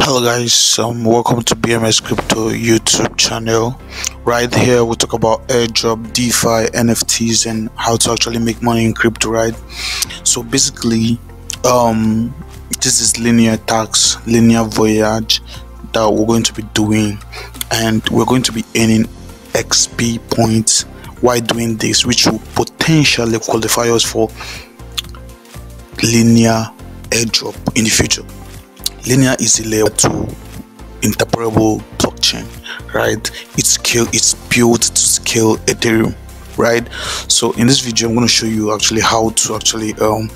hello guys. Um welcome to bms crypto youtube channel. Right here we talk about airdrop defi nfts and how to actually make money in crypto right? So basically um this is Linea tax Linea voyage that we're going to be doing. And we're going to be earning xp points while doing this which will potentially qualify us for Linea airdrop in the future Linea is a layer 2 interoperable blockchain right? It's scale it's built to scale ethereum right? So in this video i'm going to show you actually how to actually um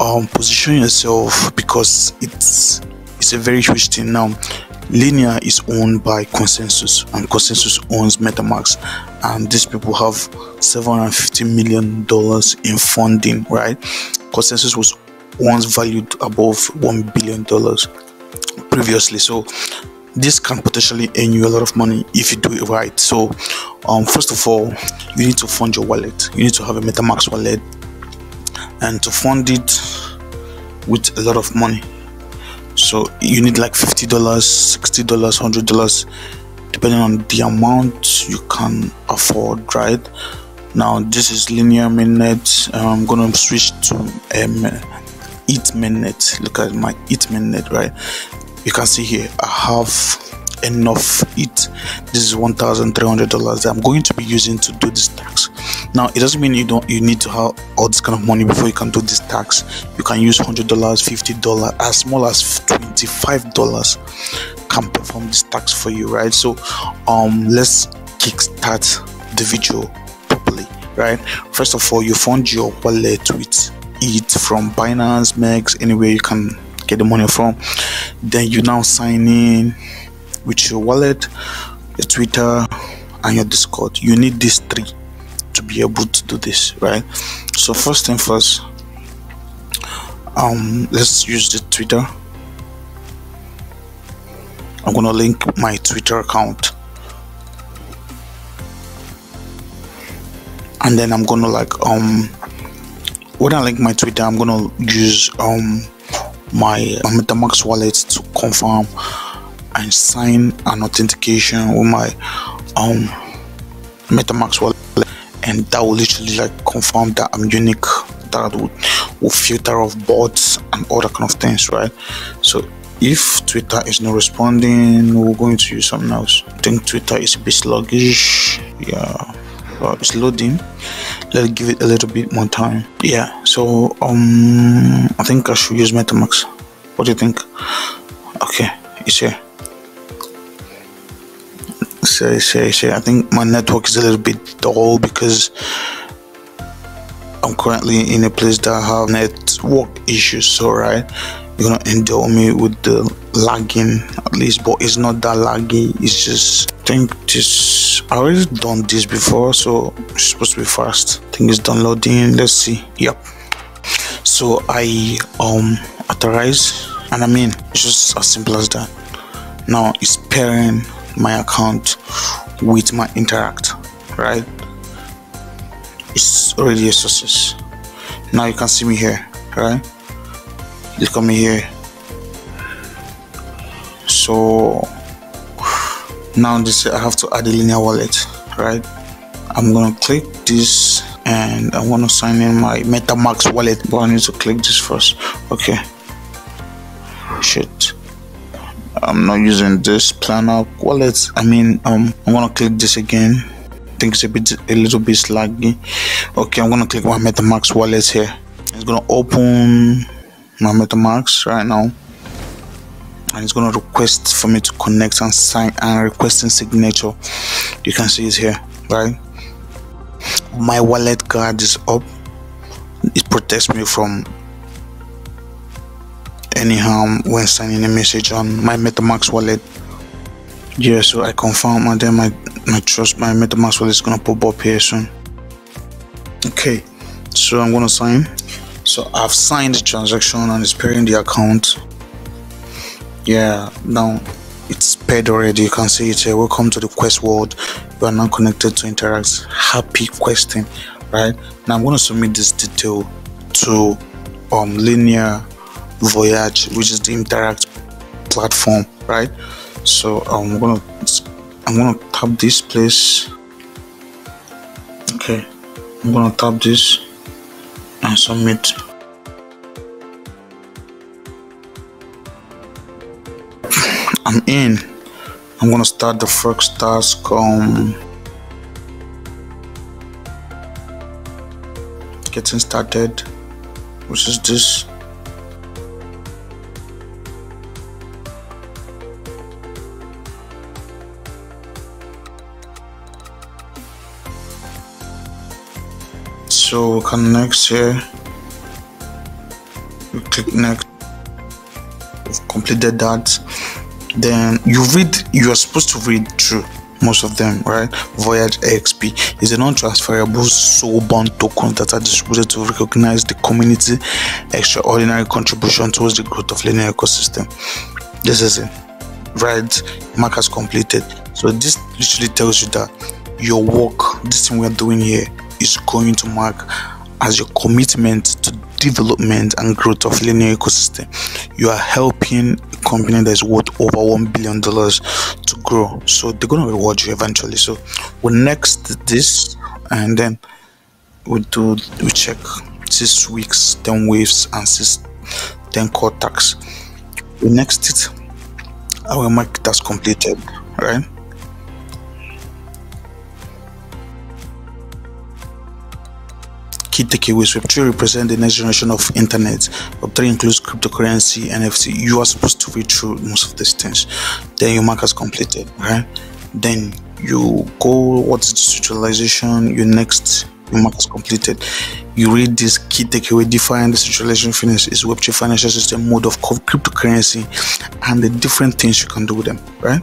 um position yourself because it's it's a very huge thing. Now Linea is owned by ConsenSys and ConsenSys owns metamask and these people have 750 million dollars in funding right? ConsenSys was once valued above one billion dollars previously. So this can potentially earn you a lot of money if you do it right. So um, first of all you need to fund your wallet. You need to have a metamask wallet and to fund it with a lot of money. So you need like 50 dollars 60 dollars 100 dollars depending on the amount you can afford right? Now this is Linea mainnet. I'm gonna switch to um ETH mainnet look at my ETH mainnet right? You can see here i have enough ETH this is 1300 dollars that i'm going to be using to do this tax. Now it doesn't mean you don't you need to have all this kind of money before you can do this tax. You can use 100 dollars 50 dollars as small as 25 dollars can perform this tax for you right? So um let's kickstart the video properly right? First of all you fund your wallet with it from Binance, MEXC, anywhere you can get the money from. Then you now sign in with your wallet, your Twitter, and your Discord. You need these three to be able to do this, right? So first thing first, um, let's use the Twitter. I'm gonna link my Twitter account. And then I'm gonna like um when I link my Twitter, I'm gonna use um my MetaMask wallet to confirm and sign an authentication with my um MetaMask wallet, and that will literally like confirm that I'm unique. That will, will filter off bots and other kind of things, right? So if Twitter is not responding, we're going to use something else. I think Twitter is a bit sluggish. Yeah it's loading let's give it a little bit more time. Yeah so um i think i should use metamask what do you think? Okay it's here. Say say say i think my network is a little bit dull because i'm currently in a place that have network issues so right? You're gonna endure me with the lagging at least but it's not that laggy. It's just I think this I already done this before so it's supposed to be fast. I think it's downloading let's see. Yep. So I um authorize and I mean it's just as simple as that. Now it's pairing my account with my Intract right? It's already a success. Now you can see me here right? Look at me here. So now this I have to add a Linea wallet right? I'm gonna click this and I want to sign in my MetaMask wallet but I need to click this first. Okay. Shit. I'm not using this planner wallet. I mean um I'm gonna click this again. I think it's a bit a little bit slaggy okay I'm gonna click my MetaMask wallet here. It's gonna open my MetaMask right now and it's going to request for me to connect and sign and requesting signature. You can see it here right? My wallet guard is up. It protects me from any harm when signing a message on my metamask wallet. Yeah so i confirm and then my my trust my metamask wallet is gonna pop up here soon. Okay so i'm gonna sign. So i've signed the transaction and it's pairing the account yeah now it's paired already. You can see it here. Welcome to the quest world. You are now connected to Intract happy questing right? Now i'm going to submit this detail to um Linea voyage which is the Intract platform right? So i'm gonna i'm gonna tap this place. Okay i'm gonna tap this and submit i'm in. I'm gonna start the first task um getting started which is this. So we can next here. We click next. We've completed that then you read you are supposed to read through most of them right? Voyage xp is a non-transferable bond token that are distributed to recognize the community extraordinary contribution towards the growth of Linea ecosystem. This is it. Right mark has completed. So this literally tells you that your work this thing we're doing here is going to mark as your commitment to development and growth of Linea ecosystem. You are helping a company that is worth over one billion dollars to grow. So they're going to reward you eventually. So we'll next this and then we do we check six weeks 10 waves and six 10 core tax. We next it I will mark it as completed right Key takeaways Web3 represent the next generation of internet. Web3 includes cryptocurrency, and NFT. You are supposed to read through most of these things. Then your mark has completed, right? Then you go, what's decentralization? your next, your mark is completed. You read this key takeaway define decentralization finance is Web3 financial system mode of cryptocurrency and the different things you can do with them, right?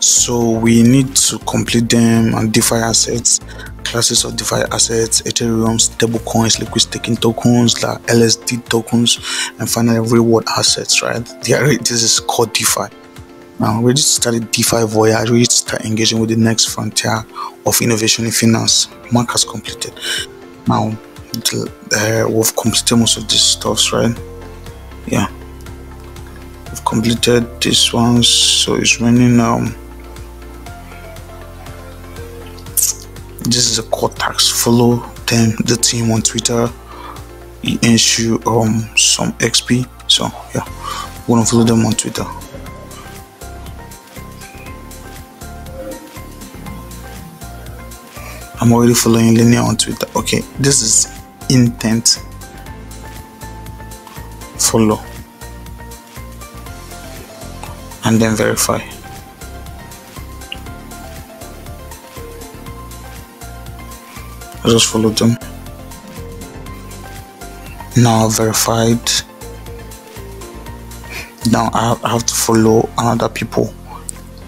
So we need to complete them and DeFi assets, classes of DeFi assets, Ethereum, stablecoins, liquid staking tokens, like LSD tokens, and finally reward assets, right? Are, this is called DeFi. Now, ready to start a DeFi voyage, ready to start engaging with the next frontier of innovation in finance. Mark has completed. Now, uh, we've completed most of these stuffs, right? Yeah. We've completed this one, so it's running now. Um, this is a core task follow them. The team on twitter. It earns you um some xp so yeah. We're gonna follow them on twitter. I'm already following Linea on twitter. Okay. This is intent. Follow. And then verify I just followed them. Now verified. Now I have to follow another people.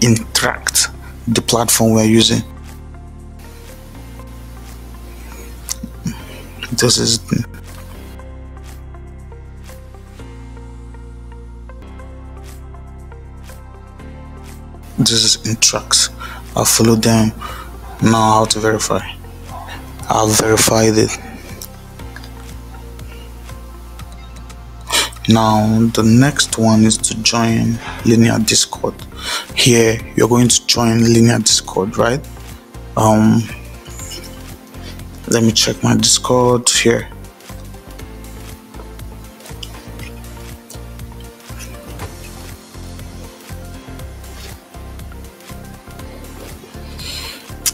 Intract the platform we're using. This is this is Intract. I follow them. Now how to verify. I've verified it. Now the next one is to join Linea discord. Here you're going to join Linea discord, right? Um let me check my discord here.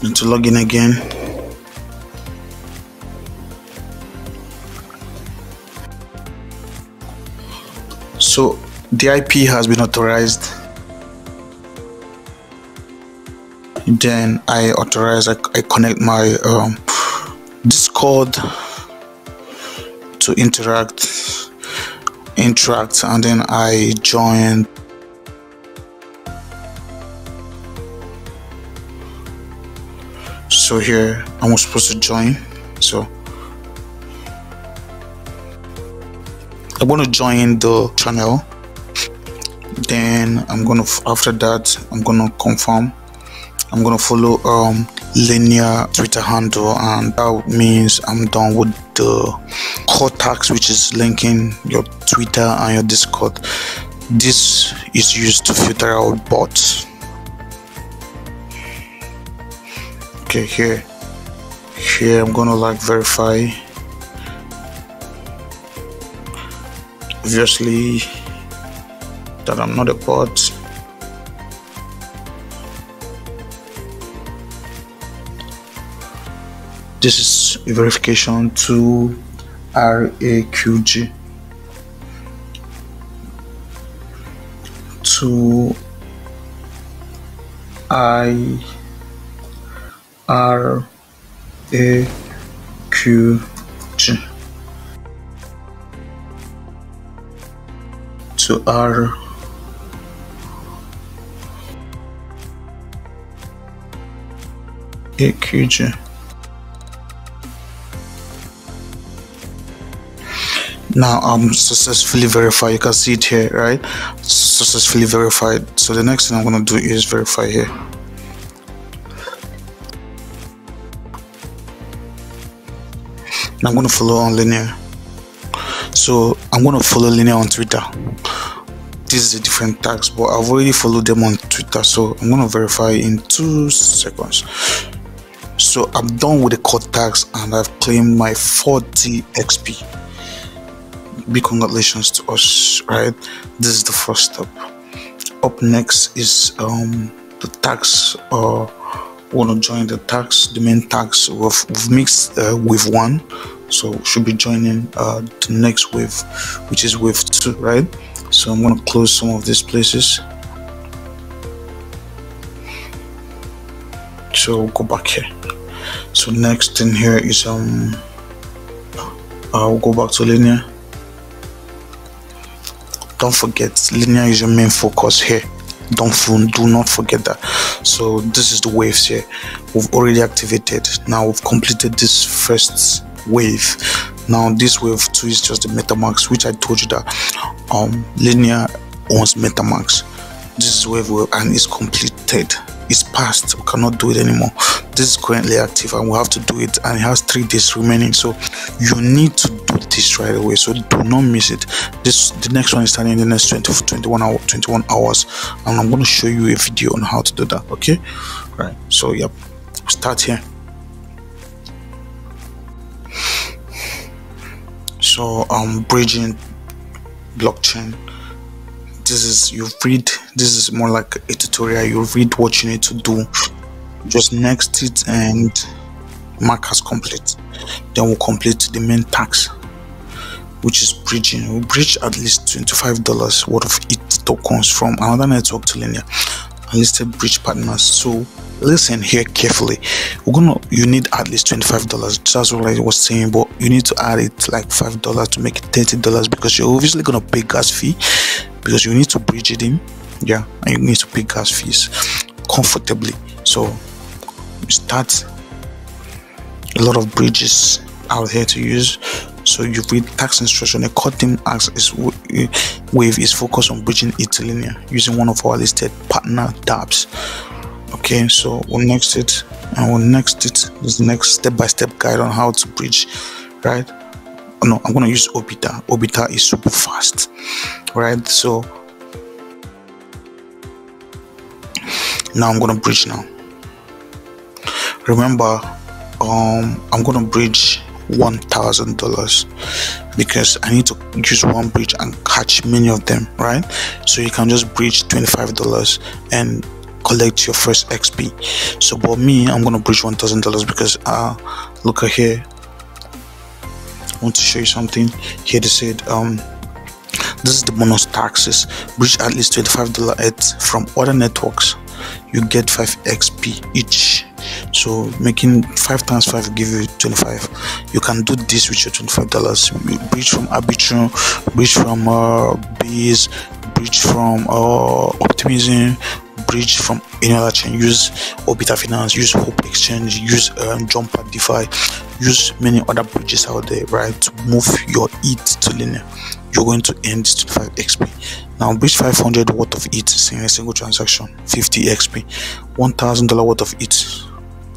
And to log in again so the IP has been authorized. Then I authorize I, I connect my um, discord to Intract Intract and then I join. So here I'm supposed to join I'm going to join the channel. Then I'm going to after that I'm going to confirm. I'm going to follow um, Linea twitter handle and that means i'm done with the core tags which is linking your twitter and your discord. This is used to filter out bots. Okay here. Here i'm gonna like verify obviously that i'm not a bot this is a verification to RAQG to I R A Q to R. A Q G. now i'm successfully verified. You can see it here right? Successfully verified. So the next thing i'm going to do is verify here. I'm going to follow on Linea. So I'm going to follow Linea on Twitter this is a different tags but I've already followed them on Twitter so I'm going to verify in two seconds. So I'm done with the core tags and I've claimed my 40 XP big congratulations to us right? This is the first step. Up next is um the tags uh want to join the tags the main tags we've, we've mixed uh, wave one so should be joining uh the next wave which is wave two right so i'm to close some of these places. So we'll go back here. So next thing here is um i'll go back to Linea. Don't forget Linea is your main focus here. Don't do not forget that. So this is the waves here. We've already activated. Now we've completed this first wave now this wave two is just the metamask which i told you that um Linea owns metamask this is wave and it's completed. It's past. We cannot do it anymore. This is currently active and we have to do it and it has three days remaining. So you need to do this right away. So do not miss it. This the next one is starting in the next 20 21 hour 21 hours. And i'm going to show you a video on how to do that okay? Right. So yep. Start here so i'm bridging blockchain. This is you read this is more like a tutorial. You read what you need to do. Just next it and mark as complete. Then we'll complete the main task which is bridging. We bridge at least 25 dollars worth of ETH tokens from another network to Linea. Listed bridge partners. So listen here carefully. We're gonna you need at least 25 dollars. That's what i was saying but you need to add it like five dollars to make it 30 dollars because you're obviously gonna pay gas fee because you need to bridge it in. Yeah and you need to pay gas fees comfortably. So start a lot of bridges out here to use. So you read tax instruction. A cutting acts is eh, wave is focused on bridging it Linea using one of our listed partner dApps okay so we'll next it and we'll next it. This next step-by-step guide on how to bridge right? No i'm going to use Orbiter. Orbiter is super fast right? So now i'm going to bridge now. Remember um i'm going to bridge one thousand dollars because I need to use one bridge and catch many of them right? So you can just bridge 25 dollars and collect your first XP so but me I'm gonna bridge one thousand dollars because uh look at here. I want to show you something. Here they said um this is the bonus taxes. Bridge at least 25 dollar from other networks. You get 5 xp each. So making 5 times 5 give you 25 you can do this with your 25 dollars. Bridge from arbitrum bridge from uh, base bridge from uh, optimism bridge from any other chain. Use orbiter finance use Hop Exchange use um, jumper defi use many other bridges out there right to move your ETH to Linea you're going to earn this 25 xp now bridge 500 worth of ETH in a single transaction 50 xp 1000 dollar worth of ETH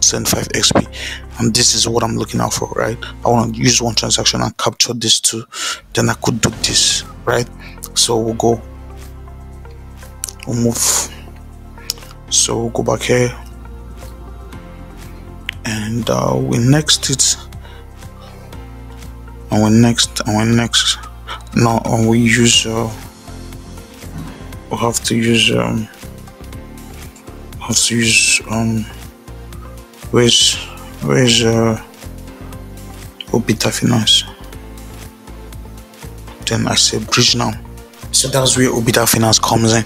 75 xp and this is what i'm looking out for right? I want to use one transaction and capture this too. Then i could do this right? So we'll go. We'll move so go back here. And uh, we next. It and we next and we next. Now and we use uh, we have to use um have to use um where's where's uh Orbiter Finance? Then I say bridge now. So that's where Orbiter Finance comes in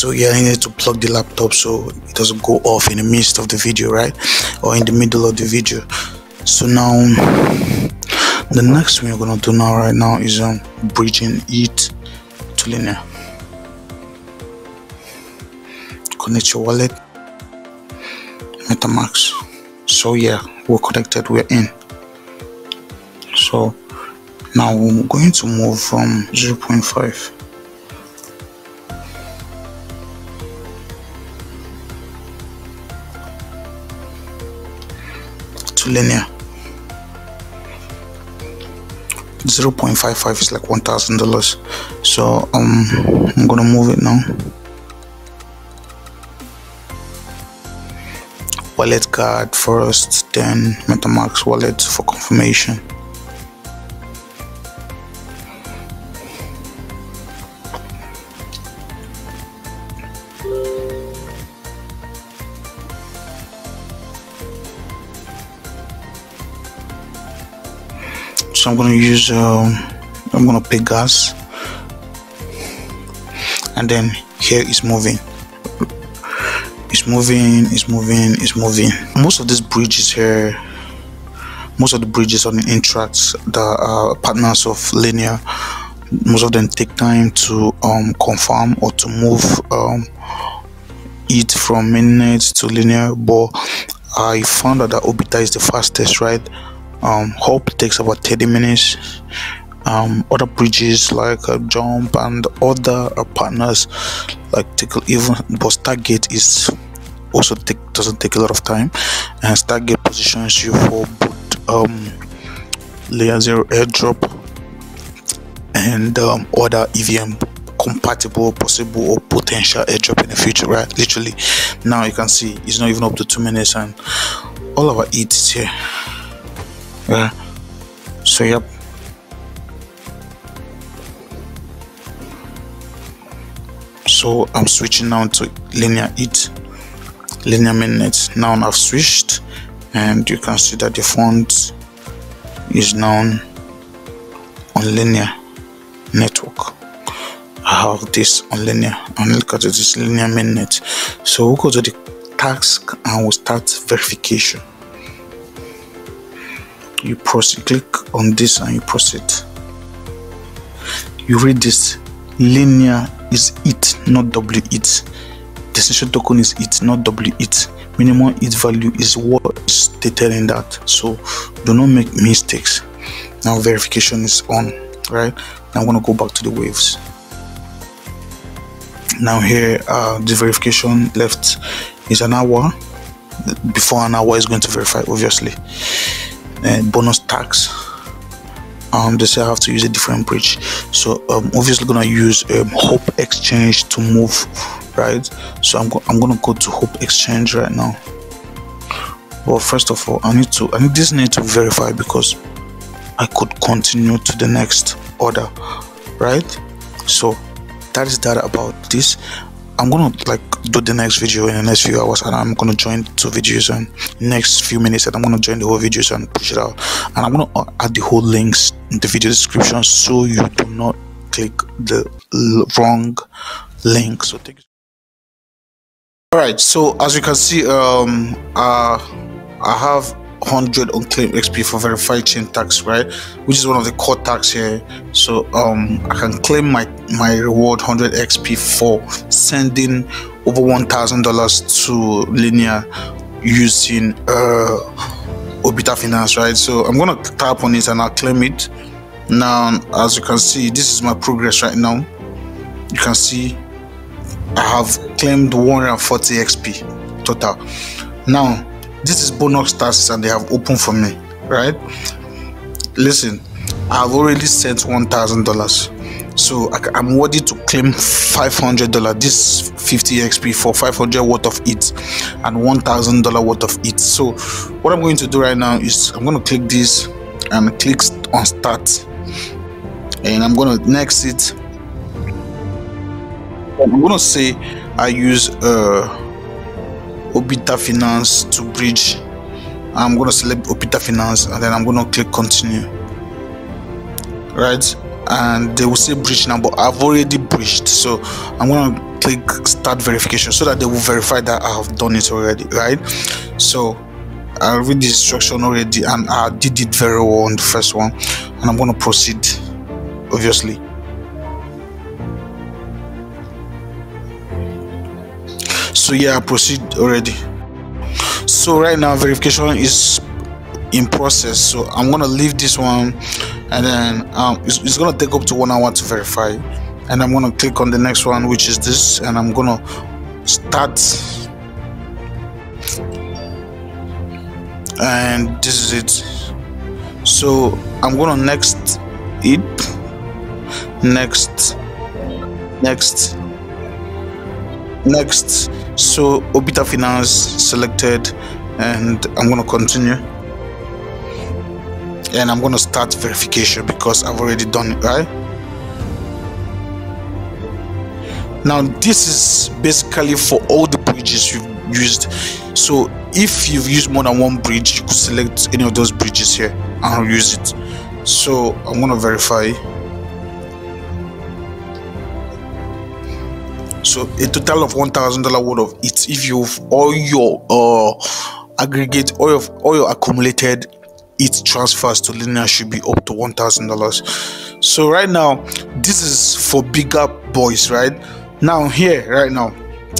so yeah I need to plug the laptop so it doesn't go off in the midst of the video right? Or in the middle of the video. So now the next thing we're gonna do now right now is um bridging it to Linea. Connect your wallet metamask. So yeah we're connected we're in. So now we're going to move from 0.5 Linea 0.55 is like one thousand dollars. So um i'm gonna move it now. Wallet guard first then metamask wallet for confirmation so I'm gonna use um, I'm gonna pay gas. And then here is moving. It's moving it's moving it's moving. Most of these bridges here most of the bridges on the Intract the uh, partners of Linea most of them take time to um, confirm or to move um, it from mainnet to Linea. But I found out that Orbiter is the fastest right um, Hop takes about 30 minutes. Um, other bridges like uh, jump and other uh, partners like take even but stargate is also take doesn't take a lot of time. And stargate positions you for both um, layer 0 airdrop and um, other evm compatible possible or potential airdrop in the future right? Literally now you can see it's not even up to two minutes and all of our eats here yeah so yep so i'm switching now to Linea it Linea mainnet now i've switched and you can see that the font is now on Linea network. I have this on Linea and look at this Linea mainnet so we'll go to the task and we'll start verification you proceed click on this and you proceed you read this. Linea is it not w it. Destination token is it not w it. Minimum it value is what is in that. So do not make mistakes. Now verification is on right? I'm going to go back to the waves. Now here uh the verification left is an hour. Before an hour is going to verify obviously and bonus tax. Um they say i have to use a different bridge. So i'm obviously gonna use um, Hop Exchange to move right? So i'm, go- I'm gonna go to Hop Exchange right now. Well first of all i need to i need this need to verify because i could continue to the next order right? So that is that about this I'm gonna like do the next video in the next few hours and I'm gonna join two videos and next few minutes and I'm gonna join the whole videos and push it out. And I'm gonna add the whole links in the video description so you do not click the wrong link. So take all right so as you can see um uh I have 100 unclaimed XP for verified chain tax, right? Which is one of the core tax here. So um, I can claim my my reward 100 XP for sending over one thousand dollars to Linea using uh Orbiter Finance, right? So I'm gonna tap on it and I'll claim it. Now, as you can see, this is my progress right now. You can see I have claimed 140 XP total now this is bonus tasks and they have opened for me right? Listen i've already sent one thousand dollars. So I, am worthy to claim five hundred dollar this 50 xp for 500 worth of it and one thousand dollar worth of it. So what i'm going to do right now is i'm going to click this and click on start. And i'm going to next it. I'm going to say i use uh orbiter finance to bridge. I'm to select orbiter finance and then i'm to click continue. Right? And they will say bridge now but i've already bridged. So i'm to click start verification so that they will verify that i have done it already right? So i read the instruction already and i did it very well on the first one. And i'm to proceed obviously so yeah proceed already. So right now verification is in process. So i'm gonna leave this one and then um, it's, it's gonna take up to one hour to verify. And i'm gonna click on the next one which is this and i'm gonna start. And this is it. So i'm gonna next it. Next. Next. Next so orbiter finance selected and i'm going to continue. And i'm going to start verification because i've already done it right? Now this is basically for all the bridges you've used. So if you've used more than one bridge you could select any of those bridges here and use it. So i'm going to verify so a total of one thousand dollar worth of it if you've all your uh aggregate all of all your accumulated it transfers to Linea should be up to one thousand dollars. So right now this is for bigger boys right? Now here right now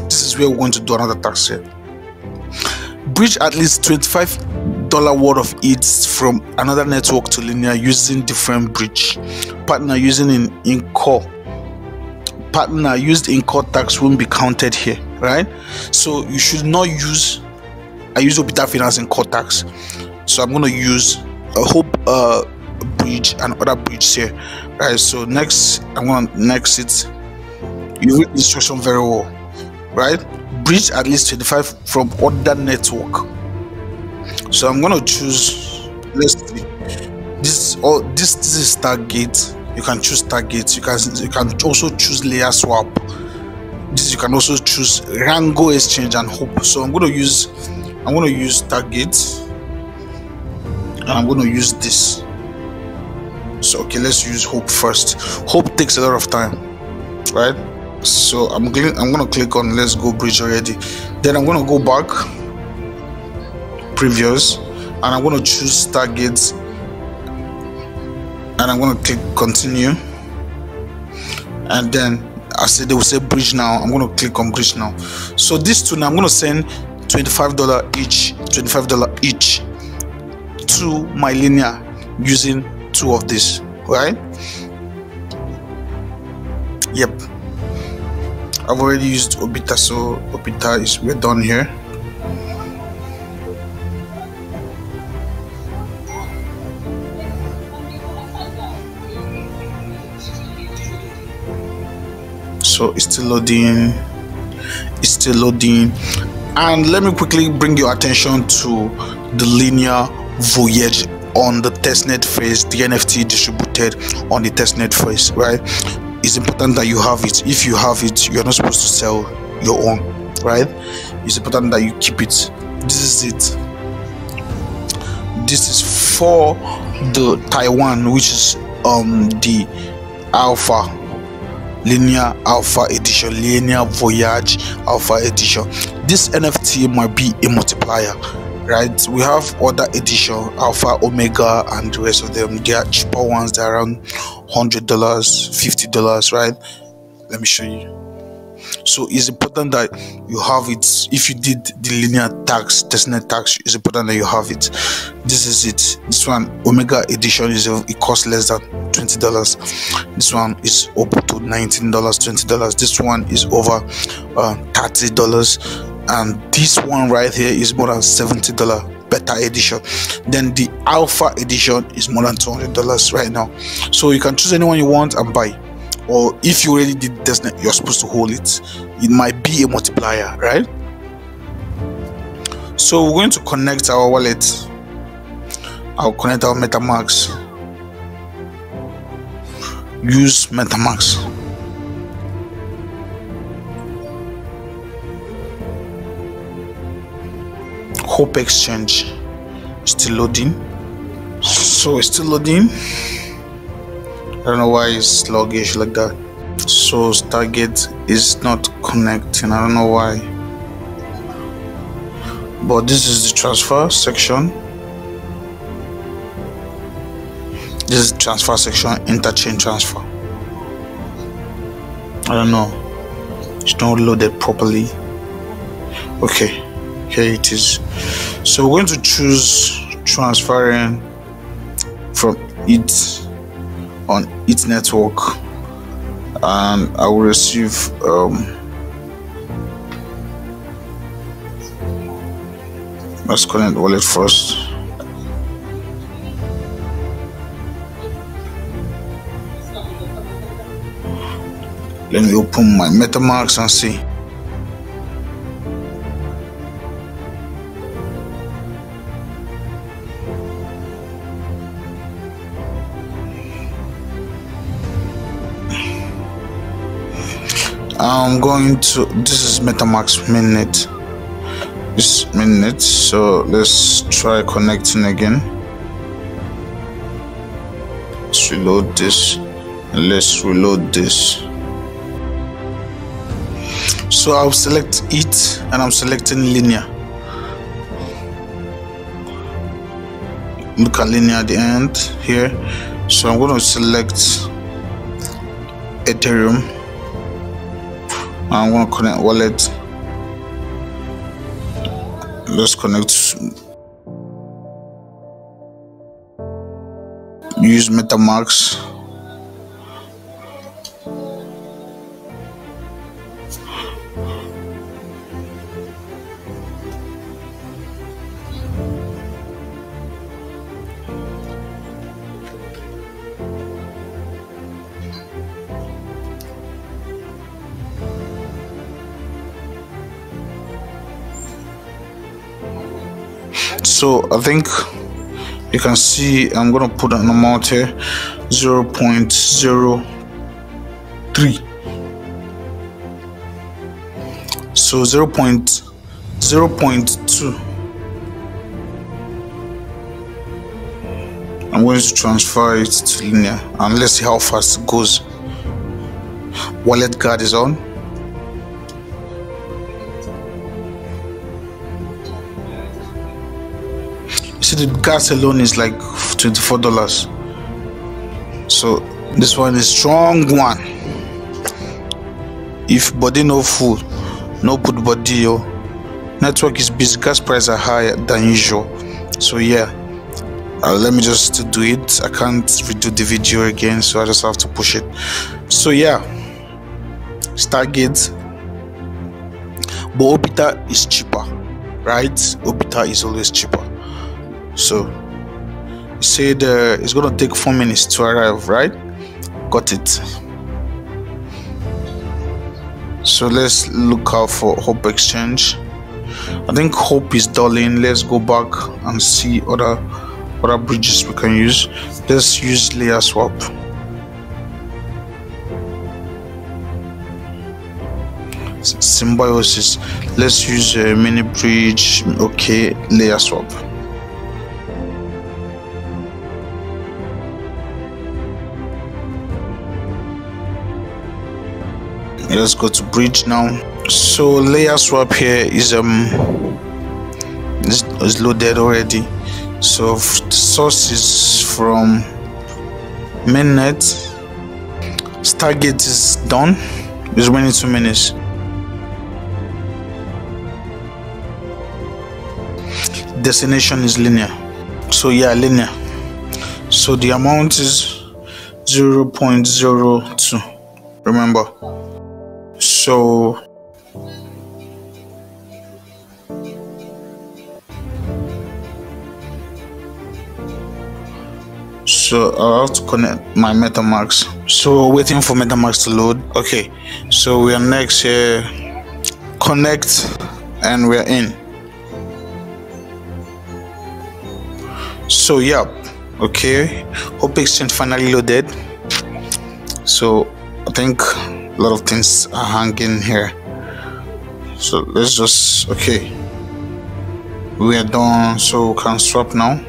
this is where we're going to do another tax here. Bridge at least 25 dollar worth of it from another network to Linea using different bridge partner using in in core partner used in court tax won't be counted here, right? So you should not use. I use Orbiter Finance in court tax, so I'm to use a Hop uh, bridge and other bridge here, right? So next, I'm to next it. You read instruction very well, right? Bridge at least 25 from other network. So I'm to choose. Let's see. This all this this is Stargate you can choose targets. You can you can also choose layer swap. This you can also choose rango exchange and Hop. So i'm going to use i'm going to use target and i'm going to use this. So okay let's use Hop first. Hop takes a lot of time right? So i'm i'm going to click on let's go bridge already. Then i'm going to go back previous. And i'm going to choose targets and I'm going to click continue. And then I said they will say bridge now. I'm going to click on bridge now. So this two now I'm going to send $25 each $25 each to my Linea using two of this right yep. I've already used Orbiter so Orbiter is we're done here so it's still loading. It's still loading. And let me quickly bring your attention to the Linea voyage on the testnet phase the nft distributed on the testnet phase right? It's important that you have it. If you have it you're not supposed to sell your own right? It's important that you keep it. This is it. This is for the taiwan which is um the alpha Linea alpha edition Linea voyage alpha edition. This nft might be a multiplier right? We have other edition alpha omega and the rest of them. They are cheaper ones. They're around 100 dollars 50 dollars right? Let me show you so it's important that you have it. If you did the Linea tax testnet tax it's important that you have it. This is it. This one omega edition is it costs less than 20 dollars. This one is up to 19 dollars 20 dollars. This one is over uh, 30 dollars. And this one right here is more than 70 dollar beta edition. Then the alpha edition is more than 200 dollars right now. So you can choose anyone you want and buy or if you already did testnet you're supposed to hold it. It might be a multiplier right? So we're going to connect our wallet. I'll connect our metamask. Use metamask. Hop exchange still loading. So it's still loading i don't know why it's sluggish like that. So stargate is not connecting. I don't know why. But this is the transfer section. This is transfer section interchain transfer. I don't know. It's not loaded properly. Okay here it is. So we're going to choose transferring from it on its network and I will receive um, let's connect wallet first. Let me open my metamask and see I'm going to this is metamask minute. This minute so let's try connecting again. Let's reload this and let's reload this. So I'll select it and I'm selecting Linea. Look at Linea at the end here. So I'm going to select Ethereum I'm to connect wallet. Let's connect. Use metamask so i think you can see i'm gonna put an amount here 0 0.03 so 0 0.02 I'm going to transfer it to Linea and let's see how fast it goes. Wallet guard is on the gas alone is like 24 dollars. So this one is strong one. If body no full no put body yo. Network is busy gas price are higher than usual. So yeah. Uh, let me just do it. I can't redo the video again so i just have to push it. So yeah. Stargate. But Orbiter is cheaper right? Orbiter is always cheaper so it said uh, it's gonna take four minutes to arrive right? Got it. So let's look out for Hop exchange. I think Hop is dulling let's go back and see other other bridges we can use. Let's use layer swap. Symbiosis. Let's use a mini bridge. Okay layer swap let's go to bridge now. So layer swap here is um is, loaded already. So source is from mainnet. Stargate is done. It's running two minutes. Destination is Linea. So yeah Linea. So the amount is 0.02 remember so so i have to connect my metamask so waiting for metamask to load. Okay so we are next here. Connect and we're in. So yeah okay. Hop exchange finally loaded. So i think lot of things are hanging here. So let's just okay. We are done, so we can swap now.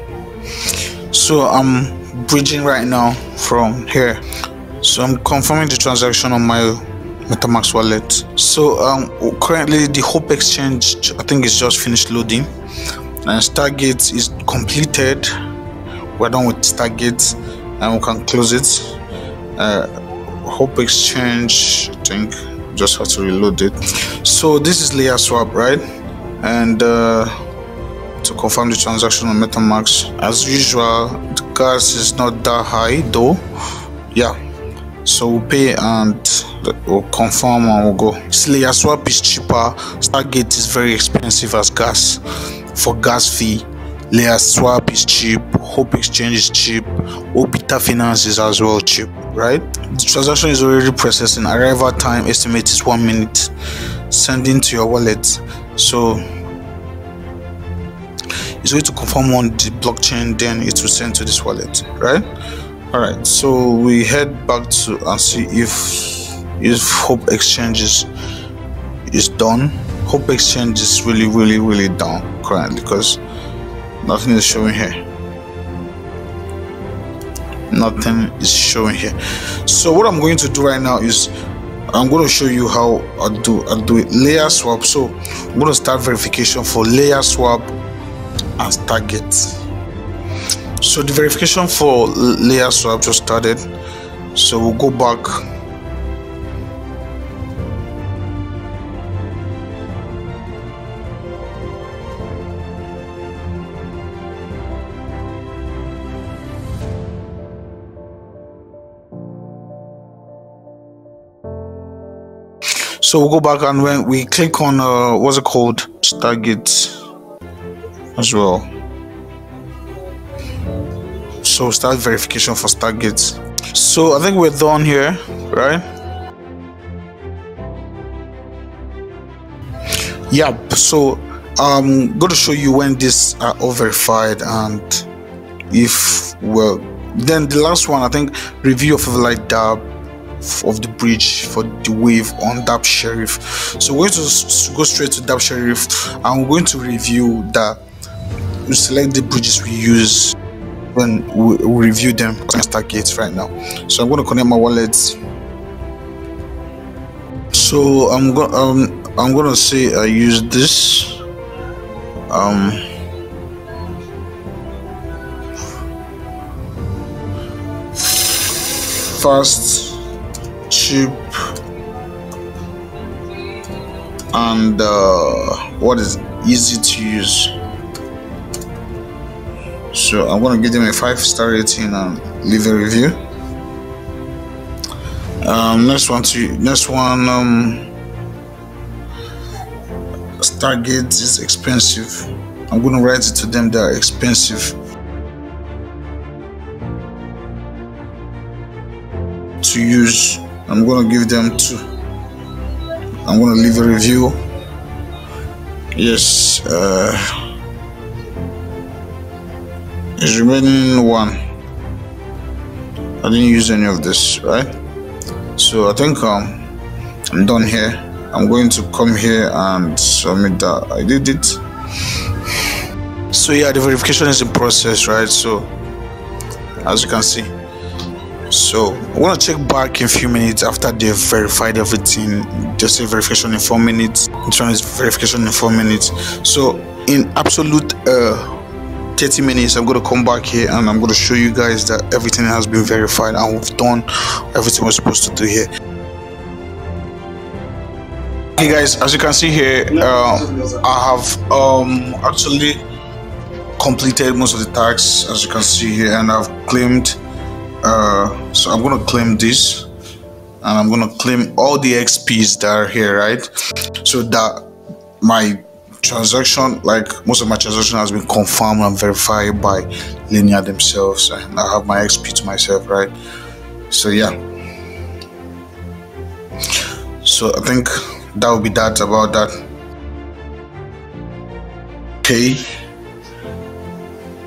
So I'm bridging right now from here so i'm confirming the transaction on my metamask wallet so um currently the Hop Exchange i think is just finished loading and stargate is completed we're done with stargate and we can close it uh, Hop Exchange i think just have to reload it. So this is Layerswap right? And uh, to confirm the transaction on metamask as usual the gas is not that high though. Yeah. So we'll pay and we'll confirm and we'll go. Slayer swap is cheaper. Stargate is very expensive as gas for gas fee Layerswap is cheap Hop Exchange is cheap Orbiter Finance is as well cheap right? The transaction is already processing. Arrival time estimate is one minute. Sending to your wallet. So it's going to confirm on the blockchain then it will send to this wallet right? All right so we head back to and see if if Hop Exchange is is done. Hop Exchange is really really really down currently because nothing is showing here. Nothing is showing here. So what i'm going to do right now is i'm going to show you how i do i do it. Layerswap. So i'm going to start verification for Layerswap as target so the verification for Layerswap just started. So we'll go back so we'll go back and when we click on uh, what's it called Stargate as well. So start verification for Stargate. So I think we're done here, right? Yep. So I'm going to show you when these are all verified and if well then the last one I think review of Everlight DApp of the bridge for the wave on DApp Sheriff. So we're going to go straight to DApp Sheriff and we're going to review that we select the bridges we use when we review them on gates right now so i'm going to connect my wallet so i'm going um i'm going to say i use this um fast cheap and uh, what is easy to use. So i'm going to give them a five star rating and leave a review. Um next one to next one um stargate is expensive. I'm going to write it to them they're expensive. To use i'm to give them two. I'm to leave a review. Yes uh is remaining one. I didn't use any of this right? So I think um, I'm done here. I'm going to come here and submit that. I did it. So yeah the verification is in process right? So as you can see so I want to check back in a few minutes after they've verified everything. Just say verification in four minutes. Which verification in four minutes. So in absolute uh 30 minutes i'm going to come back here and i'm going to show you guys that everything has been verified and we've done everything we're supposed to do here. Okay guys as you can see here uh, i have um actually completed most of the tasks as you can see here and i've claimed uh so i'm to claim this and i'm to claim all the xps that are here right? So that my transaction like most of my transaction has been confirmed and verified by Linea themselves and i have my xp to myself right? So yeah. So i think that will be that about that. Okay.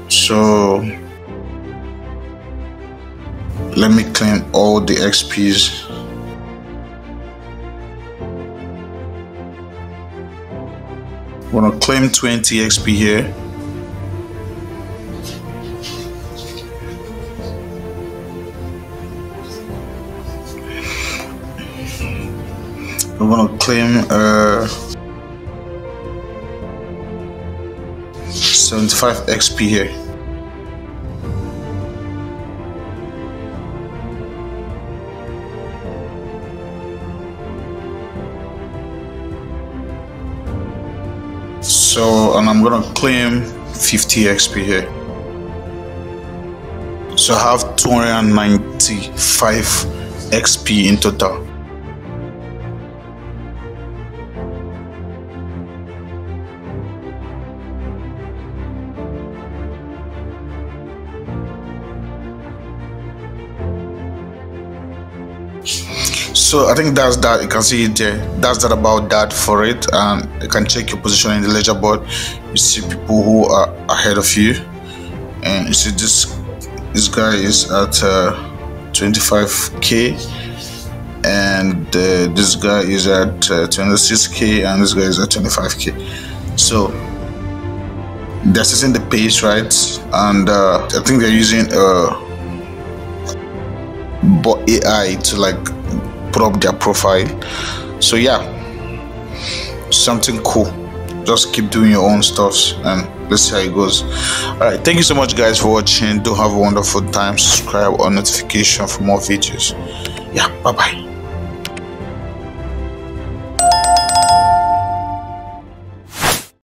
So let me claim all the xps I'm gonna claim 20 XP here. I'm gonna claim uh, 75 XP here. So and I'm gonna claim 50 XP here. So I have 295 XP in total so i think that's that. You can see it there. That's that about that for it. And you can check your position in the ledger board. You see people who are ahead of you. And you see this this guy is at uh, 25k and uh, this guy is at uh, 26k and this guy is at 25k so they're setting the pace right? And uh, i think they're using uh bot ai to like put up their profile. So yeah. Something cool. Just keep doing your own stuffs and let's see how it goes. All right thank you so much guys for watching. Do have a wonderful time. Subscribe on notification for more videos. Yeah bye bye